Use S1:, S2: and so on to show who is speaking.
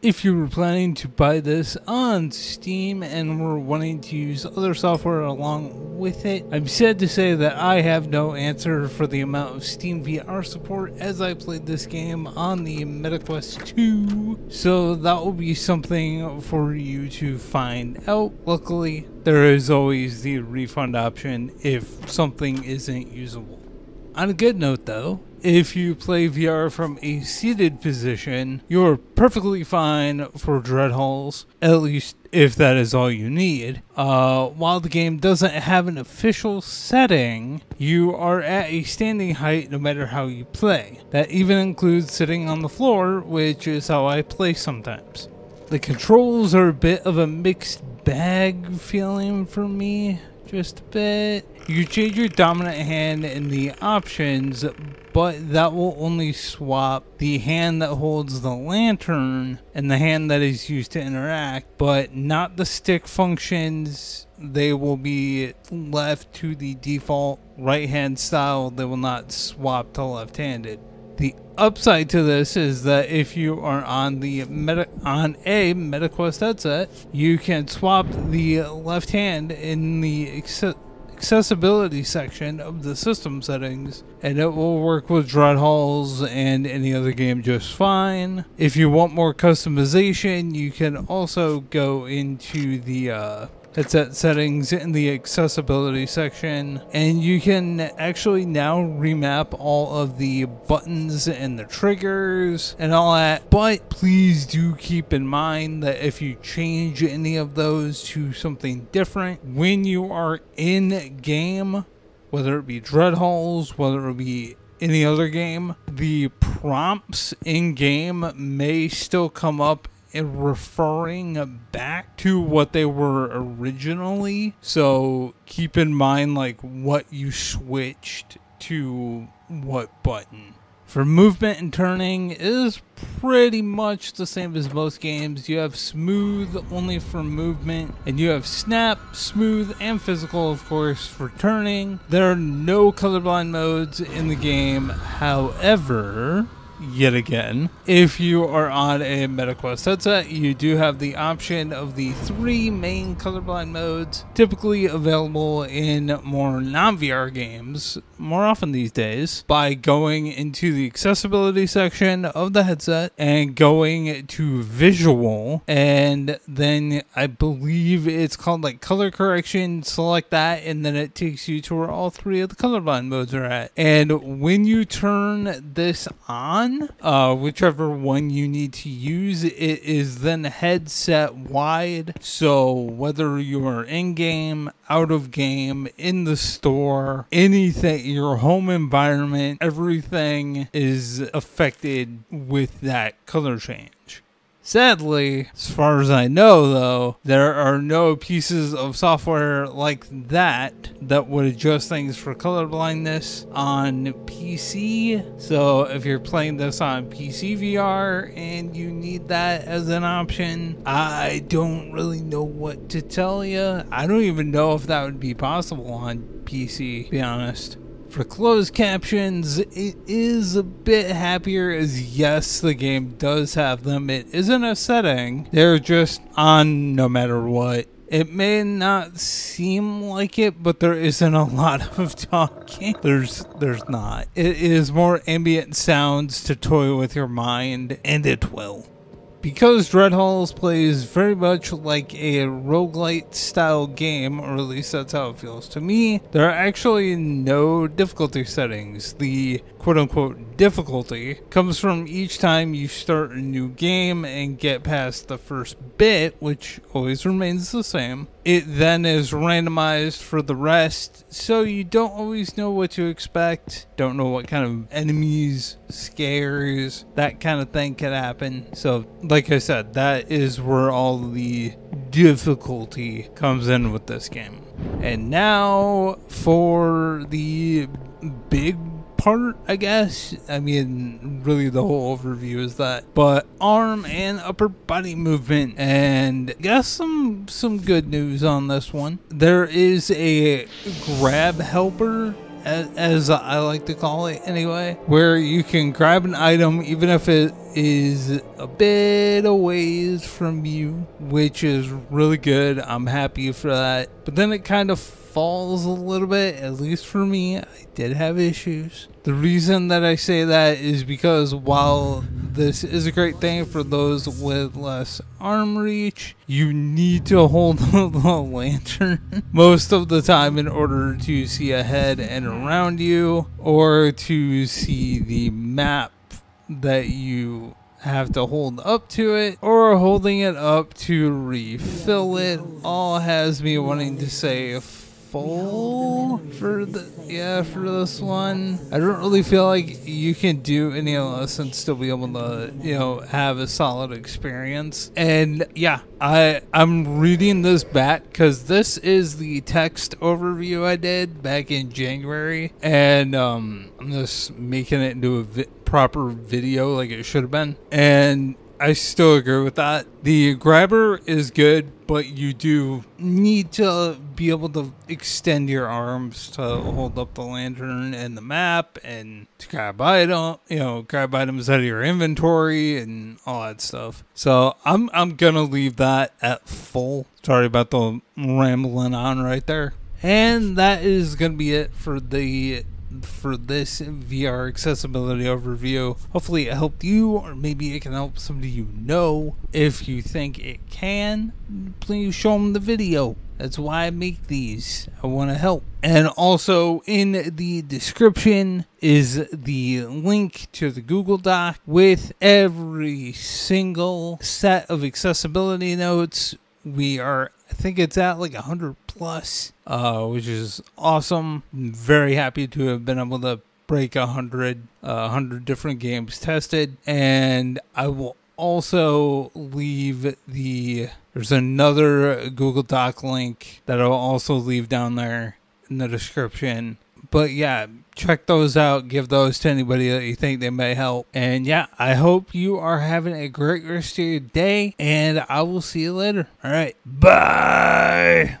S1: If you were planning to buy this on Steam and were wanting to use other software along with it, I'm sad to say that I have no answer for the amount of Steam VR support as I played this game on the Meta Quest 2. So that will be something for you to find out. Luckily, there is always the refund option if something isn't usable. On a good note though, if you play VR from a seated position, you're perfectly fine for Dreadhalls, at least if that is all you need. Uh, while the game doesn't have an official setting, you are at a standing height no matter how you play. That even includes sitting on the floor, which is how I play sometimes. The controls are a bit of a mixed bag feeling for me, just a bit. You change your dominant hand in the options, but that will only swap the hand that holds the lantern and the hand that is used to interact, but not the stick functions. They will be left to the default right hand style. They will not swap to left handed. The upside to this is that if you are on the meta on a Meta Quest headset, you can swap the left hand in the accessibility section of the system settings and it will work with Dreadhalls and any other game just fine. If you want more customization, you can also go into the uh, headset settings in the accessibility section and you can actually now remap all of the buttons and the triggers and all that. But please do keep in mind that if you change any of those to something different when you are in game whether it be Dreadhalls whether it be any other game the prompts in game may still come up referring back to what they were originally. So keep in mind like what you switched to what button. For movement and turning is pretty much the same as most games. You have smooth only for movement, and you have snap, smooth, and physical, of course, for turning. There are no colorblind modes in the game. However, yet again. If you are on a Meta Quest headset, you do have the option of the three main colorblind modes, typically available in more non VR games more often these days, by going into the accessibility section of the headset and going to visual, and then I believe it's called like color correction, select that, and then it takes you to where all three of the colorblind modes are at. And when you turn this on, uh, whichever one you need to use, it is then headset wide. So whether you are in game, out of game, in the store, anything, your home environment, everything is affected with that color change. Sadly, as far as I know, though, there are no pieces of software like that that would adjust things for color blindness on PC. So if you're playing this on PC VR and you need that as an option, I don't really know what to tell you. I don't even know if that would be possible on PC, be honest. For closed captions, it is a bit happier as yes, the game does have them. It isn't a setting. They're just on no matter what. It may not seem like it, but there isn't a lot of talking. There's there's not. It is more ambient sounds to toy with your mind, and it will. Because Dreadhalls plays very much like a roguelite style game, or at least that's how it feels to me, there are actually no difficulty settings. The quote unquote difficulty comes from each time you start a new game and get past the first bit, which always remains the same. It then is randomized for the rest, so you don't always know what to expect, don't know what kind of enemies, scares, that kind of thing can happen. So, like I said, that is where all the difficulty comes in with this game. And now for the big part, I guess. I mean, really, the whole overview is that. But arm and upper body movement, and guess some some good news on this one. There is a grab helper as, I like to call it anyway, where you can grab an item even if it is a bit a ways from you, which is really good. I'm happy for that. But then it kind of falls a little bit, at least for me. I did have issues. The reason that I say that is because while this is a great thing for those with less arm reach, you need to hold the lantern most of the time in order to see ahead and around you or to see the map that you have to hold up to it or holding it up to refill it. All has me wanting to say full for the yeah for this one. I don't really feel like you can do any of this and still be able to you know have a solid experience. And yeah, I I'm reading this back because this is the text overview I did back in January, and um, I'm just making it into a vi- proper video like it should have been. And I still agree with that. The grabber is good, but you do need to be able to extend your arms to hold up the lantern and the map and to grab item, you know, grab items out of your inventory and all that stuff. So I'm I'm gonna leave that at full. Sorry about the rambling on right there. And that is gonna be it for the for this VR accessibility overview. Hopefully, it helped you, or maybe it can help somebody you know. If you think it can, please show them the video. That's why I make these. I want to help. And also in the description is the link to the Google Doc with every single set of accessibility notes. We are, think it's at like 100 plus, uh, which is awesome. I'm very happy to have been able to break a hundred, uh, hundred different games tested, and I will also leave the. There's another Google Doc link that I'll also leave down there in the description. But yeah, check those out. Give those to anybody that you think they may help. And yeah, I hope you are having a great rest of your day. And I will see you later. All right. Bye.